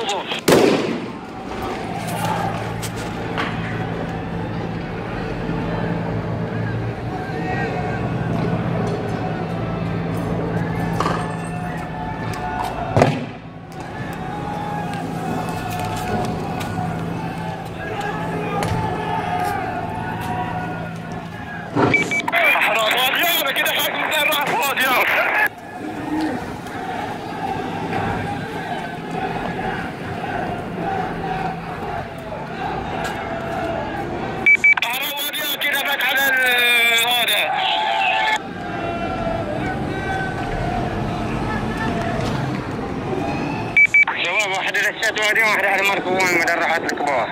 不不 واحد الشات وادي واحد على المركوان من الراحات الكبار